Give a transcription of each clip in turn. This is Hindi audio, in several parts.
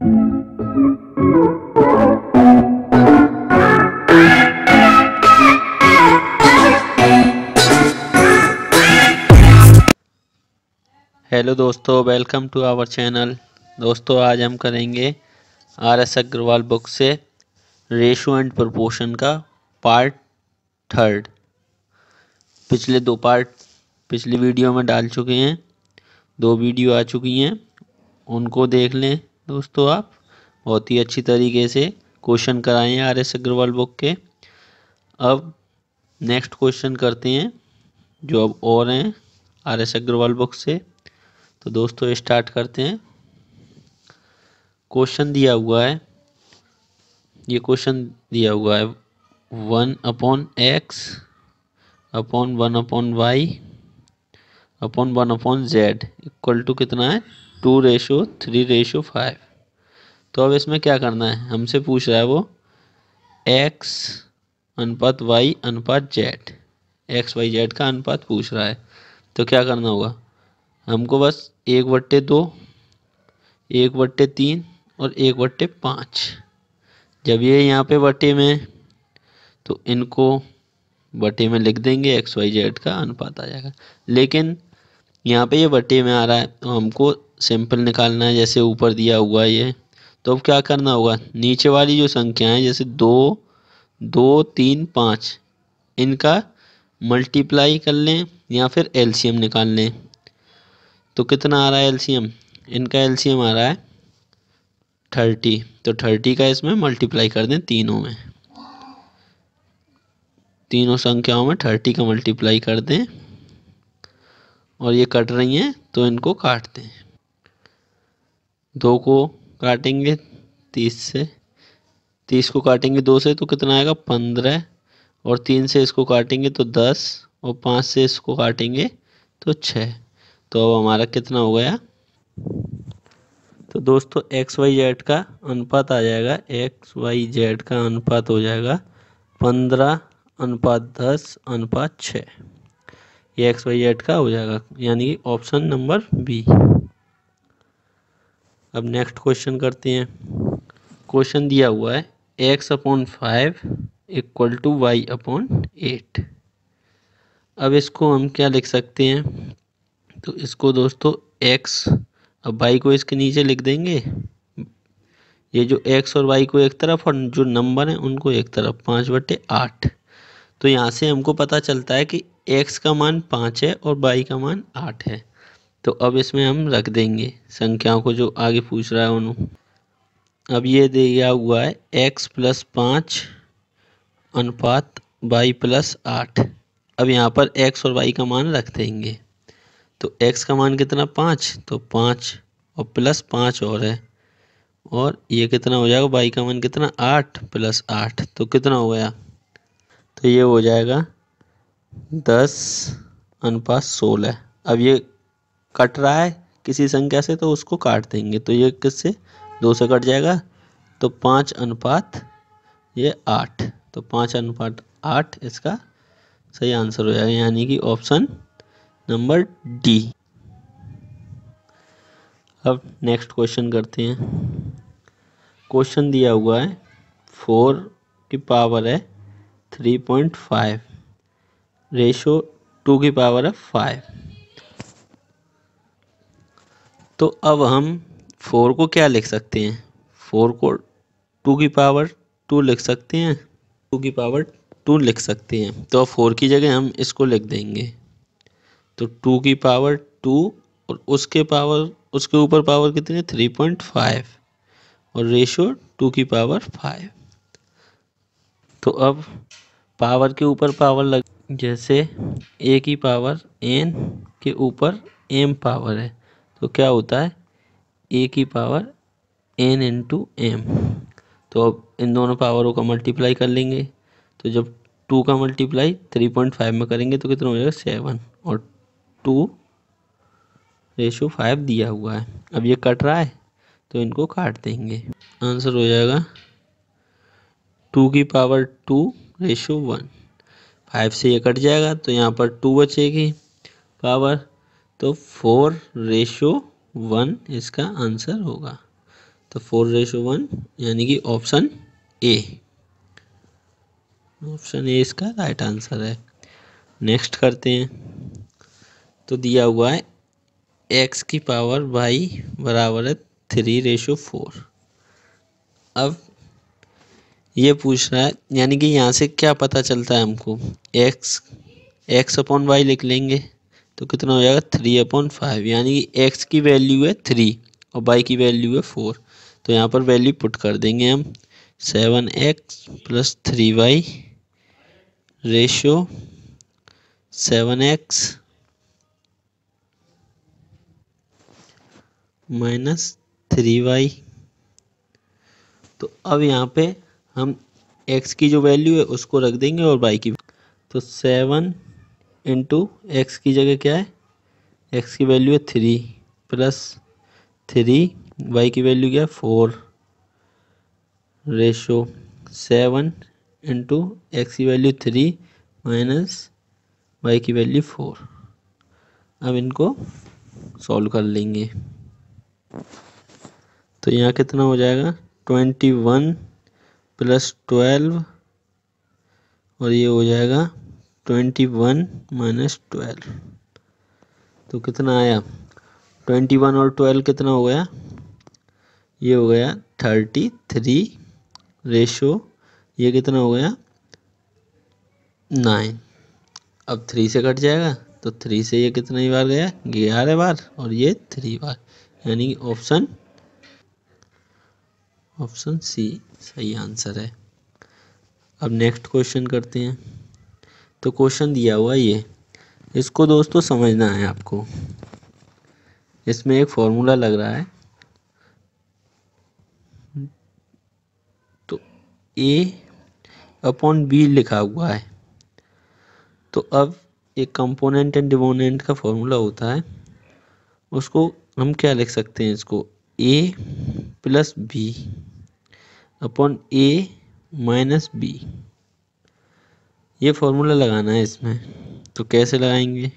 हेलो दोस्तों वेलकम टू आवर चैनल दोस्तों, आज हम करेंगे आर एस अग्रवाल बुक से रेशो एंड प्रपोर्शन का पार्ट थर्ड पिछले दो पार्ट पिछली वीडियो में डाल चुके हैं, दो वीडियो आ चुकी हैं, उनको देख लें। दोस्तों, आप बहुत ही अच्छी तरीके से क्वेश्चन कराए हैं आर एस अग्रवाल बुक के। अब नेक्स्ट क्वेश्चन करते हैं, जो अब और हैं आर एस अग्रवाल बुक से। तो दोस्तों स्टार्ट करते हैं। क्वेश्चन दिया हुआ है। ये क्वेश्चन दिया हुआ है। One upon x upon one upon y upon one upon z equal to कितना है? Two ratio, three ratio, five. तो अब इसमें क्या करना है? हमसे पूछ रहा है वो, एक्स अनुपात वाई अनुपात जेड। एक्स वाई जेड का अनुपात पूछ रहा है। तो क्या करना होगा? हमको बस एक बट्टे दो, एक बट्टे तीन और एक बट्टे पाँच। जब ये यहाँ पे बट्टे में तो इनको बट्टे में लिख देंगे, एक्स वाई जेड का अनुपात आ जाएगा। लेकिन यहाँ पे ये बट्टे में आ रहा है तो हमको सिंपल निकालना है, जैसे ऊपर दिया हुआ ये। तो अब क्या करना होगा? नीचे वाली जो संख्या है, जैसे दो दो, तीन, पाँच, इनका मल्टीप्लाई कर लें या फिर एलसीएम निकाल लें। तो कितना आ रहा है एलसीएम इनका एलसीएम आ रहा है थर्टी। तो थर्टी का इसमें मल्टीप्लाई कर दें तीनों में। तीनों संख्याओं में थर्टी का मल्टीप्लाई कर दें। और ये कट रही हैं तो इनको काट दें। दो को काटेंगे तीस से। तीस को काटेंगे दो से तो कितना आएगा? पंद्रह। और तीन से इसको काटेंगे तो दस। और पाँच से इसको काटेंगे तो छः तो अब हमारा कितना हो गया? तो दोस्तों, एक्स वाई जेड का अनुपात आ जाएगा। एक्स वाई जेड का अनुपात हो जाएगा पंद्रह, अनुपात दस, अनुपात छः ये एक्स वाई जेड का हो जाएगा, यानी कि ऑप्शन नंबर बी। अब नेक्स्ट क्वेश्चन करते हैं। क्वेश्चन दिया हुआ है X upon five equal to Y upon eight अब इसको हम क्या लिख सकते हैं? तो इसको दोस्तों एक्स अब वाई को इसके नीचे लिख देंगे। ये जो एक्स और वाई को एक तरफ़ और जो नंबर हैं, उनको एक तरफ़, पाँच बटे आठ। तो यहाँ से हमको पता चलता है कि एक्स का मान पाँच है और वाई का मान आठ है। तो अब इसमें हम रख देंगे संख्याओं को जो आगे पूछ रहा है उन्होंने अब ये दिया हुआ है एक्स प्लस पाँच अनुपात वाई प्लस आठ। अब यहाँ पर एक्स और वाई का मान रख देंगे। तो एक्स का मान कितना? पाँच। तो पाँच और प्लस पाँच और है। और ये कितना हो जाएगा? y का मान कितना? आठ प्लस आठ। तो कितना हो गया? तो ये हो जाएगा दस अनुपात सोलह। अब ये कट रहा है किसी संख्या से तो उसको काट देंगे। तो ये किससे? दो से कट जाएगा। तो पाँच अनुपात ये आठ। तो पाँच अनुपात आठ, इसका सही आंसर हो जाएगा, यानी कि ऑप्शन नंबर डी। अब नेक्स्ट क्वेश्चन करते हैं। क्वेश्चन दिया हुआ है, फोर की पावर है three point five. Ratio two की पावर है फाइव। तो अब हम फोर को क्या लिख सकते हैं? फोर को टू की पावर टू लिख सकते हैं। टू की पावर टू लिख सकते हैं। तो अब फोर की जगह हम इसको लिख देंगे। तो टू की पावर टू और उसके पावर, उसके ऊपर पावर कितनी? है थ्री पॉइंट फाइव। और रेशो टू की पावर फाइव। तो अब पावर के ऊपर पावर लग, जैसे ए की पावर एन के ऊपर एम पावर है। तो क्या होता है? ए की power N into M तो अब इन दोनों पावरों का मल्टीप्लाई कर लेंगे। तो जब टू का मल्टीप्लाई थ्री पॉइंट फाइव में करेंगे तो कितना हो जाएगा? सेवन और टू रेशो फाइव दिया हुआ है। अब ये कट रहा है तो इनको काट देंगे। आंसर हो जाएगा टू की power two ratio one five से ये कट जाएगा तो यहाँ पर टू बचेगी। पावर तो फोर रेशो वन इसका आंसर होगा। तो फोर रेशो वन, यानी कि ऑप्शन ए। ऑप्शन ए इसका राइट आंसर है। नेक्स्ट करते हैं। तो दिया हुआ है एक्स की पावर वाई बराबर है थ्री रेशो फोर अब ये पूछ रहा है, यानी कि यहाँ से क्या पता चलता है हमको? एक्स एक्स अपॉन वाई लिख लेंगे। तो कितना हो जाएगा? थ्री अपॉन फाइव यानी कि एक्स की वैल्यू है थ्री और वाई की वैल्यू है फोर तो यहाँ पर वैल्यू पुट कर देंगे हम. Seven X plus three Y ratio seven X minus three Y तो अब यहाँ पे हम एक्स की जो वैल्यू है उसको रख देंगे और y की तो सेवन इंटू एक्स की जगह क्या है? एक्स की वैल्यू है थ्री प्लस थ्री वाई की वैल्यू क्या है? Four ratio seven into X की वैल्यू थ्री माइनस वाई की वैल्यू फोर अब इनको सॉल्व कर लेंगे। तो यहाँ कितना हो जाएगा? ट्वेंटी वन प्लस ट्वेल्व और ये हो जाएगा ट्वेंटी वन माइनस ट्वेल्व। तो कितना आया? ट्वेंटी वन और ट्वेल्व कितना हो गया? ये हो गया थर्टी थ्री। रेशो, ये कितना हो गया? नाइन। अब थ्री से कट जाएगा तो थ्री से ये कितना ही बार गया? ग्यारह बार, और ये थ्री बार। यानी ऑप्शन ऑप्शन सी सही आंसर है। अब नेक्स्ट क्वेश्चन करते हैं। तो क्वेश्चन दिया हुआ ये। इसको दोस्तों समझना है आपको। इसमें एक फॉर्मूला लग रहा है। तो ए अपॉन बी लिखा हुआ है। तो अब एक कंपोनेंट एंड डिवोनेंट का फॉर्मूला होता है। उसको हम क्या लिख सकते हैं इसको? A plus B upon A minus B ये फॉर्मूला लगाना है इसमें। तो कैसे लगाएँगे?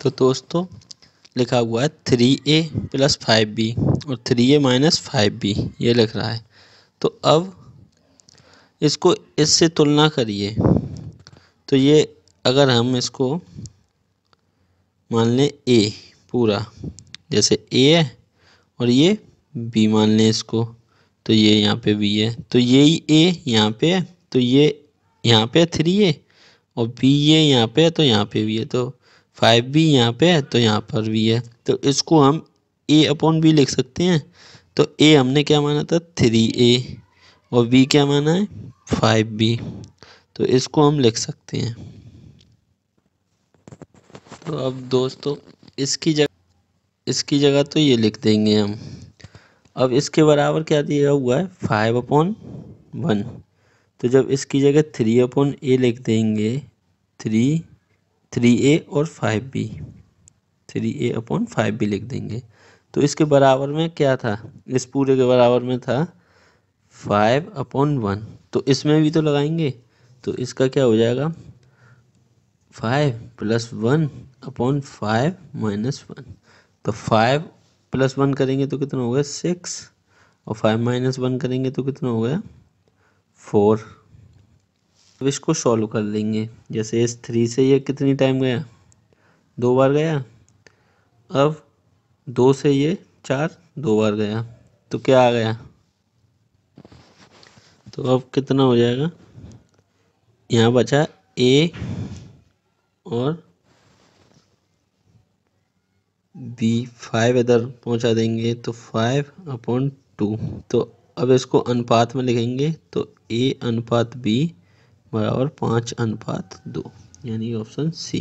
तो दोस्तों, लिखा हुआ है three A plus five B और three A minus five B ये लिख रहा है। तो अब इसको इससे तुलना करिए। तो ये अगर हम इसको मान लें ए पूरा, जैसे ए है और ये बी मान लें इसको तो ये यहाँ पे बी है। तो ये ही ए यहाँ पे है। तो ये यहाँ पे थ्री है और बी ये यहाँ पे है तो यहाँ पे भी है तो फाइव बी यहाँ पे है तो यहाँ पर भी है। तो इसको हम ए अपॉन बी लिख सकते हैं। तो ए हमने क्या माना था? थ्री ए और बी क्या माना है? फाइव बी तो इसको हम लिख सकते हैं। तो अब दोस्तों, इसकी जगह इसकी जगह तो ये लिख देंगे हम। अब इसके बराबर क्या दिया हुआ है? फाइव अपॉन वन तो जब इसकी जगह थ्री अपॉन ए लिख देंगे थ्री थ्री ए और five B three A upon five B लिख देंगे। तो इसके बराबर में क्या था? इस पूरे के बराबर में था फाइव अपॉन वन तो इसमें भी तो लगाएँगे तो इसका क्या हो जाएगा? Five plus one upon five minus one तो फाइव प्लस वन करेंगे तो कितना हो गया? सिक्स और फाइव माइनस वन करेंगे तो कितना हो गया? फोर। अब इसको सॉल्व कर लेंगे। जैसे इस थ्री से ये कितनी टाइम गया? दो बार गया? अब दो से ये चार दो बार गया। तो क्या आ गया? तो अब कितना हो जाएगा? यहाँ बचा ए और बी फाइव इधर पहुँचा देंगे तो फाइव अपॉन टू तो अब इसको अनुपात में लिखेंगे तो ए अनुपात बी बराबर पाँच अनुपात दो, यानी ऑप्शन सी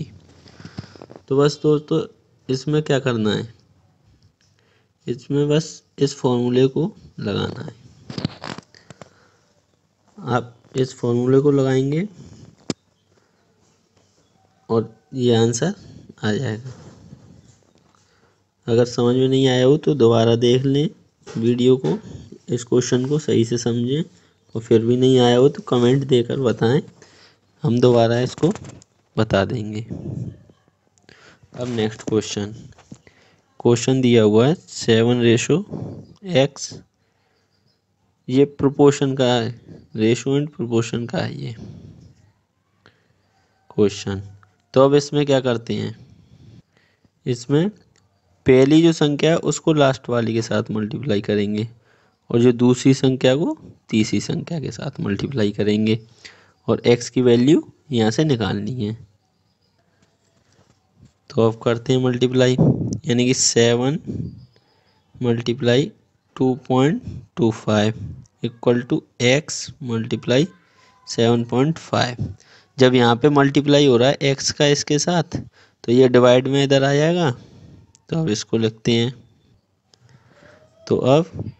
तो बस दोस्तों, इसमें क्या करना है? इसमें बस इस फॉर्मूले को लगाना है। आप इस फॉर्मूले को लगाएँगे और ये आंसर आ जाएगा। अगर समझ में नहीं आया हो तो दोबारा देख लें वीडियो को। इस क्वेश्चन को सही से समझें और फिर भी नहीं आया हो तो कमेंट देकर बताएँ। हम दोबारा इसको बता देंगे। अब नेक्स्ट क्वेश्चन क्वेश्चन दिया हुआ है सेवन रेशो एक्स ये प्रोपोर्शन का है रेशो एंड प्रोपोर्शन का है ये। क्वेश्चन तो अब इसमें क्या करते हैं? इसमें पहली जो संख्या है, उसको लास्ट वाली के साथ मल्टीप्लाई करेंगे। और जो दूसरी संख्या को तीसरी संख्या के साथ मल्टीप्लाई करेंगे। और x की वैल्यू यहाँ से निकालनी है। तो अब करते हैं मल्टीप्लाई यानी कि seven multiply two point two five equal to X multiply seven point five जब यहाँ पे मल्टीप्लाई हो रहा है एक्स का इसके साथ तो ये डिवाइड में इधर आ जाएगा। तो अब इसको लिखते हैं। तो अब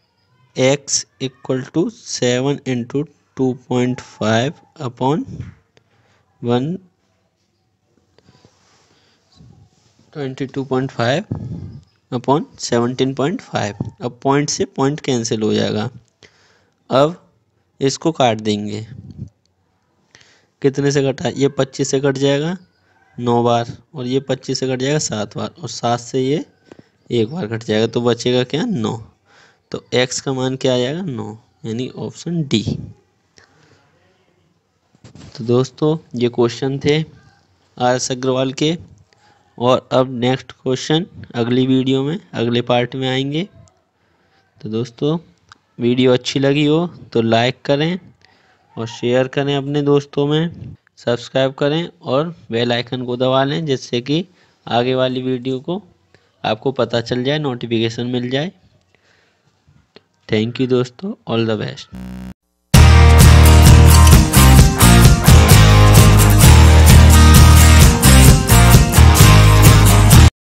X equal to seven into two point five upon one twenty two point five upon seventeen point five अब पॉइंट से पॉइंट कैंसिल हो जाएगा। अब इसको काट देंगे। कितने से कटा? ये पच्चीस से कट जाएगा, नौ बार। और ये पच्चीस से कट जाएगा, सात बार। और सात से ये एक बार कट जाएगा। तो बचेगा क्या? नौ। तो एक्स का मान क्या आ जाएगा? नौ यानी ऑप्शन डी तो दोस्तों, ये क्वेश्चन थे आर एस अग्रवाल के। और अब नेक्स्ट क्वेश्चन अगली वीडियो में, अगले पार्ट में आएँगे। तो दोस्तों वीडियो अच्छी लगी हो तो लाइक करें और शेयर करें अपने दोस्तों में। सब्सक्राइब करें और बेल आइकन को दबा लें जिससे कि आगे वाली वीडियो को आपको पता चल जाए नोटिफिकेशन मिल जाए। थैंक यू दोस्तों. All the best